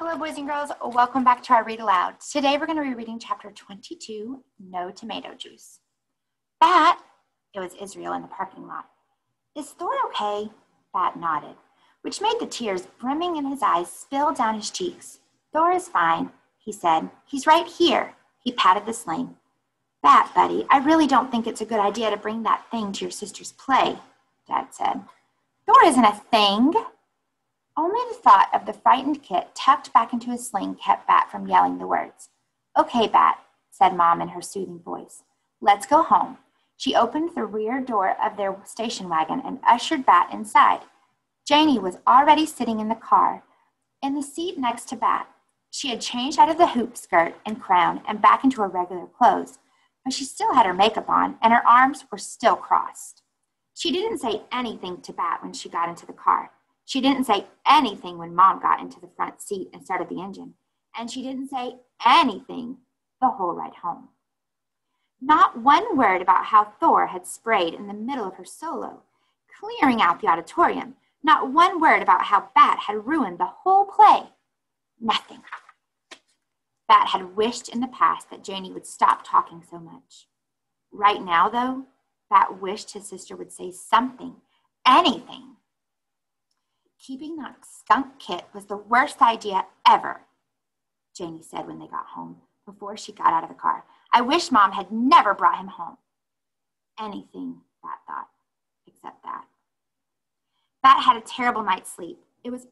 Hello, boys and girls. Welcome back to our Read Aloud. Today we're going to be reading chapter 22 No Tomato Juice. Bat, it was Israel in the parking lot. Is Thor okay? Bat nodded, which made the tears brimming in his eyes spill down his cheeks. Thor is fine, he said. He's right here. He patted the sling. Bat, buddy, I really don't think it's a good idea to bring that thing to your sister's play, Dad said. Thor isn't a thing, only the thought of the frightened kit tucked back into his sling kept Bat from yelling the words. Okay, Bat, said Mom in her soothing voice. Let's go home. She opened the rear door of their station wagon and ushered Bat inside. Janie was already sitting in the car, in the seat next to Bat. She had changed out of the hoop skirt and crown and back into her regular clothes, but she still had her makeup on and her arms were still crossed. She didn't say anything to Bat when she got into the car. She didn't say anything when mom got into the front seat and started the engine. And she didn't say anything the whole ride home. Not one word about how Thor had sprayed in the middle of her solo, clearing out the auditorium. Not one word about how Bat had ruined the whole play. Nothing. Bat had wished in the past that Janie would stop talking so much. Right now, though, Bat wished his sister would say something, anything, Keeping that skunk kit was the worst idea ever, Janie said when they got home before she got out of the car. I wish mom had never brought him home. Anything, Bat thought, except that. Bat had a terrible night's sleep. It was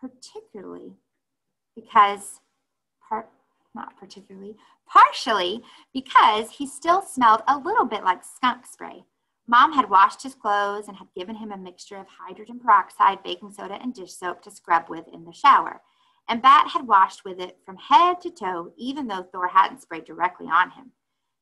particularly because, part, not particularly, partially because he still smelled a little bit like skunk spray. Mom had washed his clothes and had given him a mixture of hydrogen peroxide, baking soda, and dish soap to scrub with in the shower. And Bat had washed with it from head to toe, even though Thor hadn't sprayed directly on him.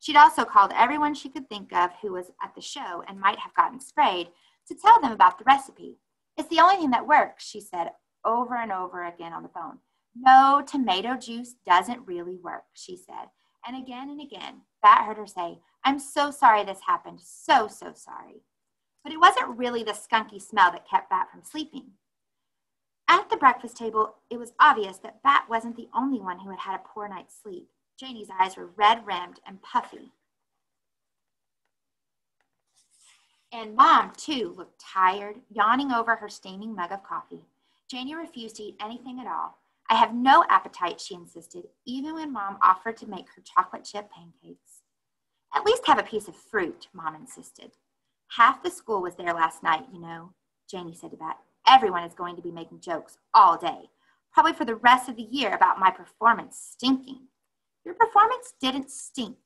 She'd also called everyone she could think of who was at the show and might have gotten sprayed to tell them about the recipe. It's the only thing that works, she said over and over again on the phone. No, tomato juice doesn't really work, she said. And again and again, Bat heard her say, I'm so sorry this happened. So, so sorry. But it wasn't really the skunky smell that kept Bat from sleeping. At the breakfast table, it was obvious that Bat wasn't the only one who had had a poor night's sleep. Janie's eyes were red rimmed and puffy. And Mom, too, looked tired, yawning over her steaming mug of coffee. Janie refused to eat anything at all. I have no appetite, she insisted, even when Mom offered to make her chocolate chip pancakes. At least have a piece of fruit, Mom insisted. Half the school was there last night, you know, Janie said to Bat. Everyone is going to be making jokes all day, probably for the rest of the year about my performance stinking. Your performance didn't stink,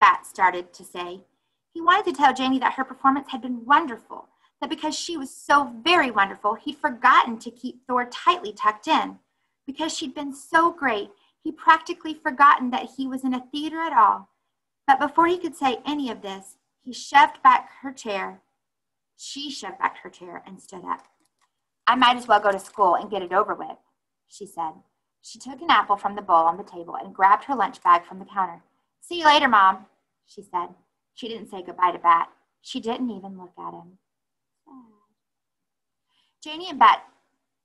Bat started to say. He wanted to tell Janie that her performance had been wonderful, that because she was so very wonderful, he'd forgotten to keep Thor tightly tucked in. Because she'd been so great, he'd practically forgotten that he was in a theater at all but before he could say any of this, he shoved back her chair. She shoved back her chair and stood up. I might as well go to school and get it over with, she said. She took an apple from the bowl on the table and grabbed her lunch bag from the counter. See you later, Mom, she said. She didn't say goodbye to Bat. She didn't even look at him. Janie and Bat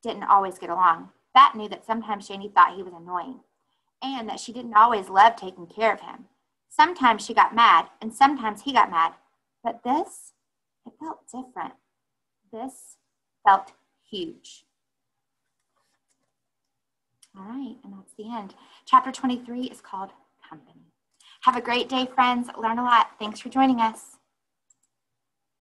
didn't always get along. Bat knew that sometimes Janie thought he was annoying and that she didn't always love taking care of him. Sometimes she got mad, and sometimes he got mad. But this, it felt different. This felt huge. All right, and that's the end. Chapter 23 is called Company. Have a great day, friends. Learn a lot. Thanks for joining us.